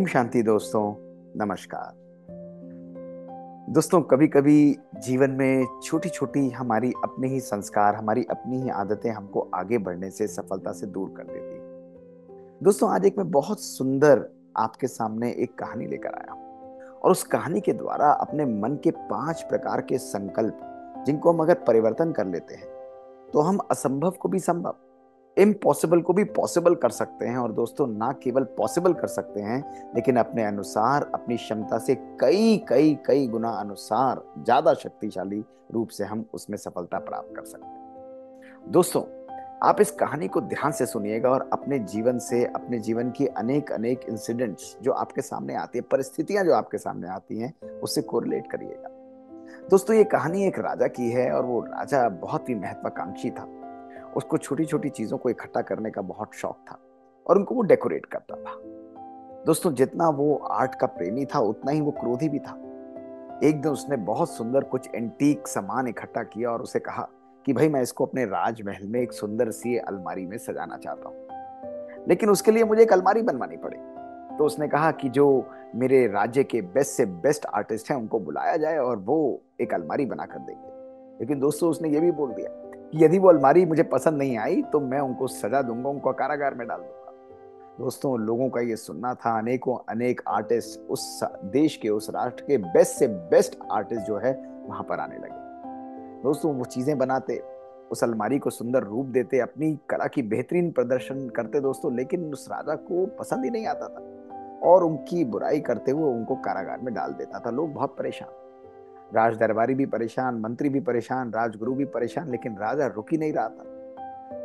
ओम शांति दोस्तों, नमस्कार। दोस्तों कभी कभी जीवन में छोटी छोटी हमारी अपने ही संस्कार, हमारी अपनी ही आदतें हमको आगे बढ़ने से, सफलता से दूर कर देती दोस्तों, आज एक मैं बहुत सुंदर आपके सामने एक कहानी लेकर आया हूँ। और उस कहानी के द्वारा अपने मन के पाँच प्रकार के संकल्प, जिनको हम अगर परिवर्तन कर लेते हैं तो हम असंभव को भी संभव इम्पॉसिबल को भी पॉसिबल कर सकते हैं और दोस्तों, ना केवल पॉसिबल कर सकते हैं, लेकिन अपने अनुसार, अपनी क्षमता से कई कई कई गुना अनुसार, ज़्यादा शक्तिशाली रूप से हम उसमें सफलता प्राप्त कर सकते हैं। दोस्तों, आप इस कहानी को ध्यान से सुनिएगा और अपने जीवन से, अपने जीवन की अनेक अनेक इंसिडेंट्स जो आपके सामने आती है, परिस्थितियाँ जो आपके सामने आती हैं, उससे कोरिलेट करिएगा। दोस्तों, ये कहानी एक राजा की है और वो राजा बहुत ही महत्वाकांक्षी था। उसको छोटी छोटी चीज़ों को इकट्ठा करने का बहुत शौक था और उनको वो डेकोरेट करता था। दोस्तों, जितना वो आर्ट का प्रेमी था, उतना ही वो क्रोधी भी था। एक दिन उसने बहुत सुंदर कुछ एंटीक सामान इकट्ठा किया और उसे कहा कि, भाई, मैं इसको अपने राजमहल में एक सुंदर सी अलमारी में सजाना चाहता हूँ। लेकिन उसके लिए मुझे एक अलमारी बनवानी पड़ी। तो उसने कहा कि, जो मेरे राज्य के बेस्ट से बेस्ट आर्टिस्ट हैं, उनको बुलाया जाए और वो एक अलमारी बना कर देंगे। लेकिन दोस्तों, उसने ये भी बोल दिया यदि वो अलमारी मुझे पसंद नहीं आई तो मैं उनको सजा दूँगा, उनको कारागार में डाल दूँगा। दोस्तों, लोगों का ये सुनना था, अनेकों, अनेक आर्टिस्ट उस देश के, उस राष्ट्र के बेस्ट से बेस्ट आर्टिस्ट जो है, वहाँ पर आने लगे। दोस्तों, वो चीज़ें बनाते, उस अलमारी को सुंदर रूप देते, अपनी कला की बेहतरीन प्रदर्शन करते दोस्तों, लेकिन उस राजा को पसंद ही नहीं आता था। और उनकी बुराई करते हुए उनको कारागार में डाल देता था। लोग बहुत परेशान राज दरबारी भी परेशान, मंत्री भी परेशान, राजगुरु भी परेशान, लेकिन राजा रुक ही नहीं रहा था।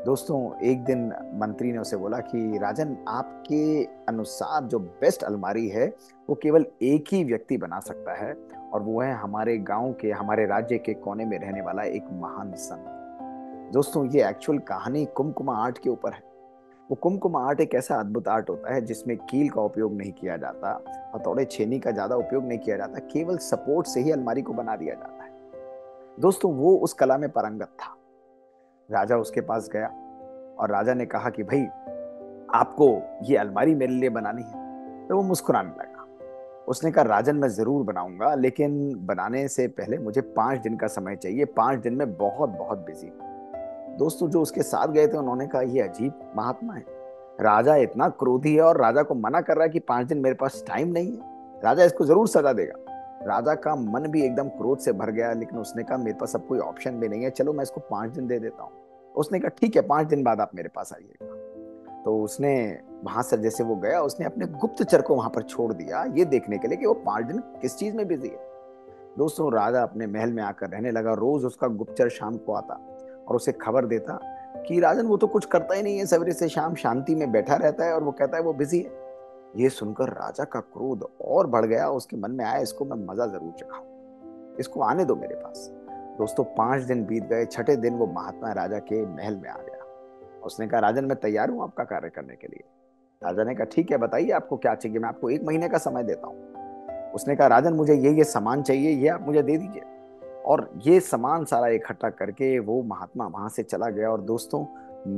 दोस्तों, एक दिन मंत्री ने उसे बोला कि, राजन, आपके अनुसार जो बेस्ट अलमारी है, वो केवल एक ही व्यक्ति बना सकता है, और वो है हमारे गाँव के, हमारे राज्य के कोने में रहने वाला एक महान संत। दोस्तों, ये एक्चुअल कहानी कुमकुमा आर्ट के ऊपर है। वो कुमकुम आर्ट एक ऐसा अद्भुत आर्ट होता है जिसमें कील का उपयोग नहीं किया जाता हथौड़े छेनी का ज़्यादा उपयोग नहीं किया जाता, केवल सपोर्ट से ही अलमारी को बना दिया जाता है। दोस्तों, वो उस कला में परंगत था। राजा उसके पास गया और राजा ने कहा कि, भाई, आपको ये अलमारी मेरे लिए बनानी है। तो वो मुस्कुराने लगा। उसने कहा, राजन, मैं ज़रूर बनाऊँगा, लेकिन बनाने से पहले मुझे पाँच दिन का समय चाहिए। पाँच दिन में बहुत बहुत बिज़ी हूँ। दोस्तों, जो उसके साथ गए थे, उन्होंने कहा, ये अजीब महात्मा है। राजा इतना क्रोधी है और राजा को मना कर रहा है कि पाँच दिन मेरे पास टाइम नहीं है। राजा इसको ज़रूर सजा देगा। राजा का मन भी एकदम क्रोध से भर गया, लेकिन उसने कहा, मेरे पास अब कोई ऑप्शन भी नहीं है। चलो, मैं इसको पाँच दिन दे देता हूँ। उसने कहा, ठीक है, पाँच दिन बाद आप मेरे पास आइएगा। तो उसने वहाँ से, जैसे वो गया, उसने अपने गुप्तचर को वहाँ पर छोड़ दिया, ये देखने के लिए कि वो पाँच दिन किस चीज़ में बिज़ी है। दोस्तों, राजा अपने महल में आकर रहने लगा। रोज उसका गुप्तचर शाम को आता। और उसे खबर देता कि राजन वो तो कुछ करता ही नहीं है, सवेरे से शाम शांति में बैठा रहता है और वो कहता है, वो बिज़ी है. ये सुनकर राजा का क्रोध और बढ़ गया, उसके मन में आया, इसको मैं मज़ा ज़रूर चखाऊं। इसको आने दो मेरे पास। दोस्तों, पाँच दिन बीत गए, छठे दिन वो महात्मा राजा के महल में आ गया। उसने कहा, राजन, मैं तैयार हूँ आपका कार्य करने के लिए। राजा ने कहा, ठीक है, बताइए आपको क्या चाहिए, मैं आपको एक महीने का समय देता हूँ। उसने कहा, राजन, मुझे ये ये सामान चाहिए, ये आप मुझे दे दीजिए। और ये सामान सारा इकट्ठा करके वो महात्मा वहाँ से चला गया। और दोस्तों,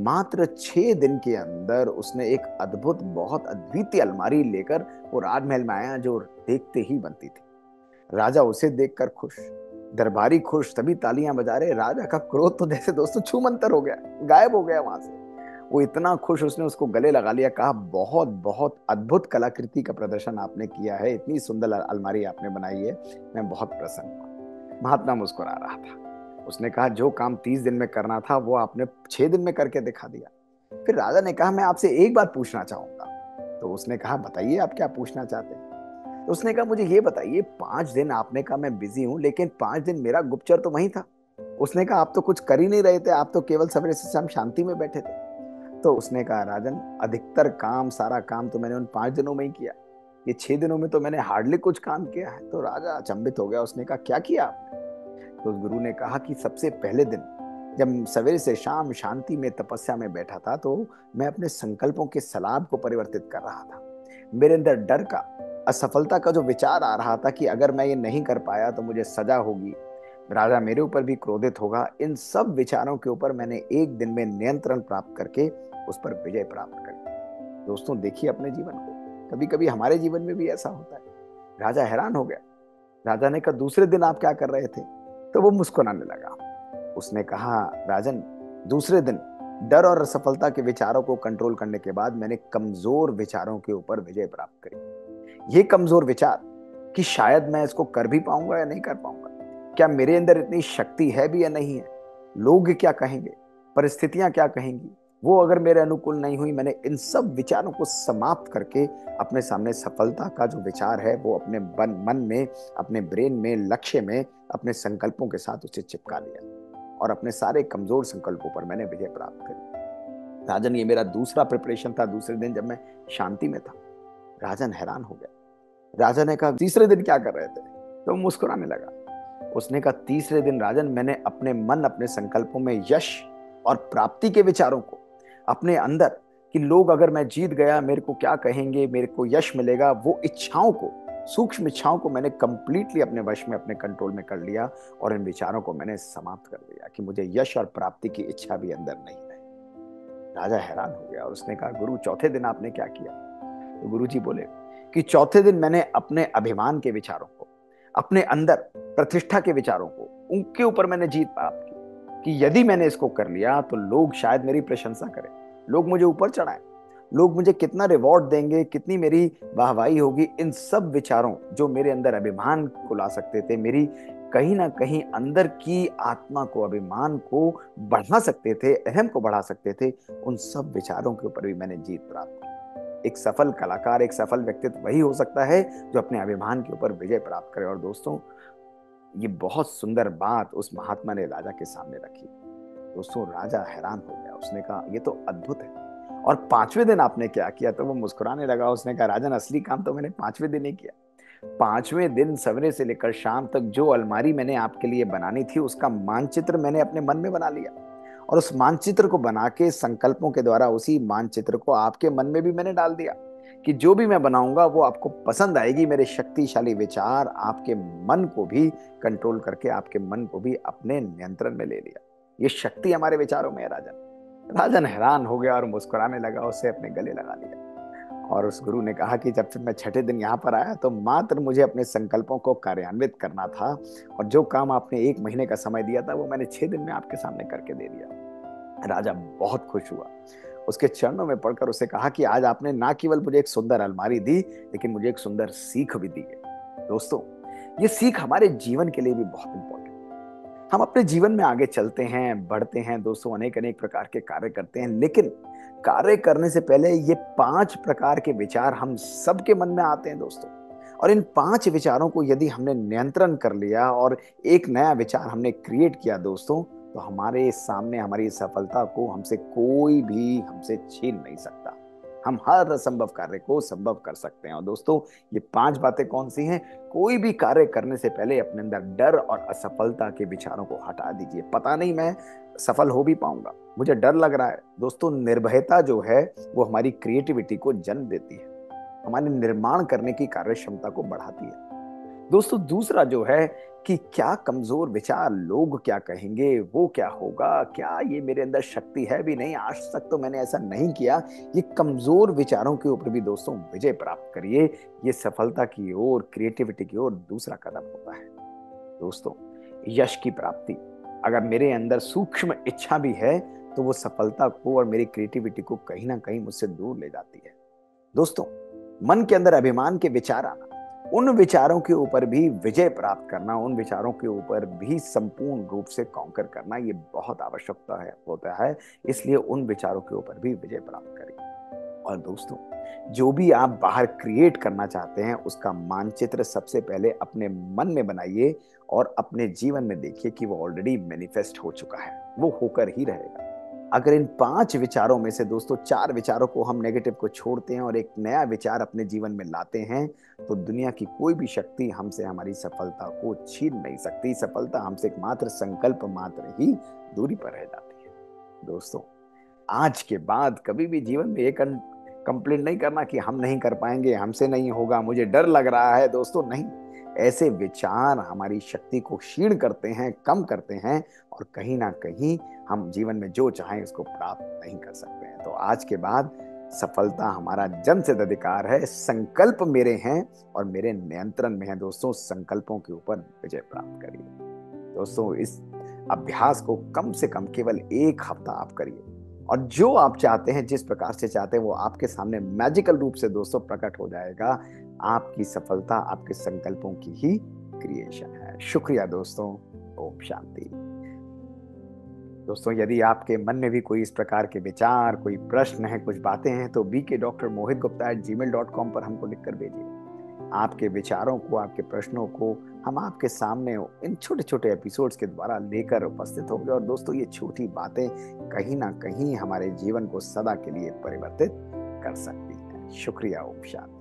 मात्र छह दिन के अंदर उसने एक अद्भुत, बहुत अद्वितीय अलमारी लेकर वो राजमहल में आया जो देखते ही बनती थी। राजा उसे देखकर खुश, दरबारी खुश, तभी तालियाँ बजा रहे, राजा का क्रोध तो जैसे दोस्तों छूमंतर हो गया, गायब हो गया वहाँ से। वो इतना खुश, उसने उसको गले लगा लिया, कहा, बहुत बहुत अद्भुत कलाकृति का प्रदर्शन आपने किया है, इतनी सुंदर अलमारी आपने बनाई है, मैं बहुत प्रसन्न हूँ। महात्मा मुस्कुरा रहा था। उसने कहा, जो काम तीस दिन में करना था, वो आपने छह दिन में करके दिखा दिया। फिर राजा ने कहा, मैं आपसे एक बात पूछना चाहूँगा। तो उसने कहा, बताइए, आप क्या पूछना चाहते हैं? तो उसने कहा, मुझे ये बताइए, पाँच दिन आपने कहा, मैं बिज़ी हूँ, लेकिन पाँच दिन मेरा गुप्तचर तो वही था। उसने कहा, आप तो कुछ कर ही नहीं रहे थे, आप तो केवल सवेरे से शाम शांति में बैठे थे। तो उसने कहा, राजन, अधिकतर काम, सारा काम तो मैंने उन पाँच दिनों में ही किया ये छह दिनों में तो मैंने हार्डली कुछ काम किया है। तो राजा अचंबित हो गया। उसने कहा, क्या किया आपने? तो उस गुरु ने कहा कि सबसे पहले दिन, जब सवेरे से शाम शांति में तपस्या में बैठा था तो मैं अपने संकल्पों के सलाब को परिवर्तित कर रहा था। मेरे अंदर डर का, असफलता का जो विचार आ रहा था कि अगर मैं ये नहीं कर पाया तो मुझे सजा होगी। राजा मेरे ऊपर भी क्रोधित होगा। इन सब विचारों के ऊपर मैंने एक दिन में नियंत्रण प्राप्त करके उस पर विजय प्राप्त कर दोस्तों, देखिए अपने जीवन को। कभी कभी हमारे जीवन में भी ऐसा होता है। राजा हैरान हो गया। राजा ने कहा, दूसरे दिन आप क्या कर रहे थे? तो वो मुस्कुराने लगा। उसने कहा, राजन, दूसरे दिन डर और असफलता के विचारों को कंट्रोल करने के बाद मैंने कमज़ोर विचारों के ऊपर विजय प्राप्त करी। ये कमज़ोर विचार कि शायद मैं इसको कर भी पाऊँगा या नहीं कर पाऊँगा। क्या मेरे अंदर इतनी शक्ति है भी या नहीं है? लोग क्या कहेंगे? परिस्थितियाँ क्या कहेंगी? वो अगर मेरे अनुकूल नहीं हुई, मैंने इन सब विचारों को समाप्त करके अपने सामने सफलता का जो विचार है, वो अपने बन, मन में, अपने ब्रेन में, लक्ष्य में, अपने संकल्पों के साथ उसे चिपका लिया और अपने सारे कमज़ोर संकल्पों पर मैंने विजय प्राप्त करी राजन, ये मेरा दूसरा प्रिपरेशन था, दूसरे दिन जब मैं शांति में था, राजन हैरान हो गया। राजा ने कहा, तीसरे दिन क्या कर रहे थे? तो मुस्कुराने लगा। उसने कहा, तीसरे दिन राजन, मैंने अपने मन, अपने संकल्पों में यश और प्राप्ति के विचारों को अपने अंदर कि लोग अगर मैं जीत गया, मेरे को क्या कहेंगे, मेरे को यश मिलेगा, वो इच्छाओं को, सूक्ष्म इच्छाओं को मैंने कंप्लीटली अपने वश में, अपने कंट्रोल में कर लिया और इन विचारों को मैंने समाप्त कर दिया कि मुझे यश और प्राप्ति की इच्छा भी अंदर नहीं रही राजा हैरान हो गया और उसने कहा, गुरु, चौथे दिन आपने क्या किया? तो गुरु जी बोले कि, चौथे दिन मैंने अपने अभिमान के विचारों को, अपने अंदर प्रतिष्ठा के विचारों को, उनके ऊपर मैंने जीत प्राप्त की कि यदि मैंने इसको कर लिया तो लोग शायद मेरी प्रशंसा करें। लोग मुझे ऊपर चढ़ाएँ। लोग मुझे कितना रिवॉर्ड देंगे, कितनी मेरी वाहवाही होगी, इन सब विचारों जो मेरे अंदर अभिमान को ला सकते थे, मेरी कहीं ना कहीं अंदर की आत्मा को, अभिमान को बढ़ा सकते थे, अहम को बढ़ा सकते थे, उन सब विचारों के ऊपर भी मैंने जीत प्राप्त की। एक सफल कलाकार, एक सफल व्यक्तित्व वही हो सकता है जो अपने अभिमान के ऊपर विजय प्राप्त करे। और दोस्तों, ये बहुत सुंदर बात उस महात्मा ने राजा के सामने रखी। दोस्तों, राजा हैरान हो गया। उसने कहा, ये तो अद्भुत है। और पाँचवें दिन आपने क्या किया? तो वो मुस्कुराने लगा। उसने कहा, राजन, असली काम तो मैंने पाँचवें दिन ही किया। पाँचवें दिन सवेरे से लेकर शाम तक जो अलमारी मैंने आपके लिए बनानी थी, उसका मानचित्र मैंने अपने मन में बना लिया। और उस मानचित्र को बना के संकल्पों के द्वारा उसी मानचित्र को आपके मन में भी मैंने डाल दिया कि जो भी मैं बनाऊँगा, वो आपको पसंद आएगी। मेरे शक्तिशाली विचार आपके मन को भी कंट्रोल करके, आपके मन को भी अपने नियंत्रण में ले लिया। ये शक्ति हमारे विचारों में है, राजन। राजन हैरान हो गया और मुस्कुराने लगा, उसे अपने गले लगा लिया। और उस गुरु ने कहा कि जब फिर मैं छठे दिन यहाँ पर आया तो मात्र मुझे अपने संकल्पों को कार्यान्वित करना था और जो काम आपने एक महीने का समय दिया था, वो मैंने छह दिन में आपके सामने करके दे दिया। राजा बहुत खुश हुआ। उसके चरणों में पढ़कर उसे कहा कि आज आपने ना केवल मुझे एक सुंदर अलमारी दी, लेकिन मुझे एक सुंदर सीख भी दी है। दोस्तों, ये सीख हमारे जीवन के लिए भी बहुत इंपॉर्टेंट हम अपने जीवन में आगे चलते हैं, बढ़ते हैं, दोस्तों अनेक अनेक प्रकार के कार्य करते हैं, लेकिन कार्य करने से पहले ये पाँच प्रकार के विचार हम सबके मन में आते हैं, दोस्तों। और इन पाँच विचारों को यदि हमने नियंत्रण कर लिया और एक नया विचार हमने क्रिएट किया, दोस्तों तो हमारे सामने, हमारी सफलता को हमसे कोई भी हमसे छीन नहीं सकता। हम हर असंभव कार्य को संभव कर सकते हैं। और दोस्तों, ये पाँच बातें कौन सी हैं? कोई भी कार्य करने से पहले अपने अंदर डर और असफलता के विचारों को हटा दीजिए। पता नहीं मैं सफल हो भी पाऊँगा। मुझे डर लग रहा है। दोस्तों, निर्भयता जो है, वो हमारी क्रिएटिविटी को जन्म देती है। हमारे निर्माण करने की कार्य क्षमता को बढ़ाती है। दोस्तों, दूसरा जो है कि क्या कमज़ोर विचार लोग क्या कहेंगे, वो क्या होगा, क्या ये मेरे अंदर शक्ति है भी नहीं? आज तक तो मैंने ऐसा नहीं किया। ये कमज़ोर विचारों के ऊपर भी दोस्तों विजय प्राप्त करिए। ये सफलता की ओर क्रिएटिविटी की ओर दूसरा कदम होता है। दोस्तों, यश की प्राप्ति। अगर मेरे अंदर सूक्ष्म इच्छा भी है तो वो सफलता को और मेरी क्रिएटिविटी को कहीं ना कहीं मुझसे दूर ले जाती है। दोस्तों, मन के अंदर अभिमान के विचार आना। उन विचारों के ऊपर भी विजय प्राप्त करना, उन विचारों के ऊपर भी संपूर्ण रूप से कॉन्कर करना, ये बहुत आवश्यकता है, होता है। इसलिए उन विचारों के ऊपर भी विजय प्राप्त करें। और दोस्तों, जो भी आप बाहर क्रिएट करना चाहते हैं, उसका मानचित्र सबसे पहले अपने मन में बनाइए और अपने जीवन में देखिए कि वो ऑलरेडी मैनिफेस्ट हो चुका है। वो होकर ही रहेगा। अगर इन पाँच विचारों में से दोस्तों चार विचारों को हम नेगेटिव को छोड़ते हैं और एक नया विचार अपने जीवन में लाते हैं तो दुनिया की कोई भी शक्ति हमसे हमारी सफलता को छीन नहीं सकती। सफलता हमसे मात्र संकल्प मात्र ही दूरी पर रह जाती है। दोस्तों, आज के बाद कभी भी जीवन में एक कंप्लेंट नहीं करना कि हम नहीं कर पाएँगे, हमसे नहीं होगा, मुझे डर लग रहा है। दोस्तों, नहीं। ऐसे विचार हमारी शक्ति को क्षीण करते हैं, कम करते हैं और कहीं ना कहीं हम जीवन में जो चाहें उसको प्राप्त नहीं कर सकते हैं। तो आज के बाद सफलता हमारा जन्म सिद्ध अधिकार है, संकल्प मेरे हैं और मेरे नियंत्रण में है। दोस्तों, संकल्पों के ऊपर विजय प्राप्त करिए। दोस्तों, इस अभ्यास को कम से कम केवल एक हफ़्ता आप करिए और जो आप चाहते हैं, जिस प्रकार से चाहते हैं, वो आपके सामने मैजिकल रूप से दोस्तों प्रकट हो जाएगा। आपकी सफलता आपके संकल्पों की ही क्रिएशन है। शुक्रिया दोस्तों, ओम शांति। दोस्तों, यदि आपके मन में भी कोई इस प्रकार के विचार, कोई प्रश्न है, कुछ बातें हैं तो B K doctor Mohit Gupta at Gmail dot com पर हमको लिखकर भेजिए। आपके विचारों को, आपके प्रश्नों को हम आपके सामने इन छोटे छोटे एपिसोड्स के द्वारा लेकर उपस्थित होंगे। और दोस्तों, ये छोटी बातें कहीं ना कहीं हमारे जीवन को सदा के लिए परिवर्तित कर सकती हैं। शुक्रिया, ओम शांति।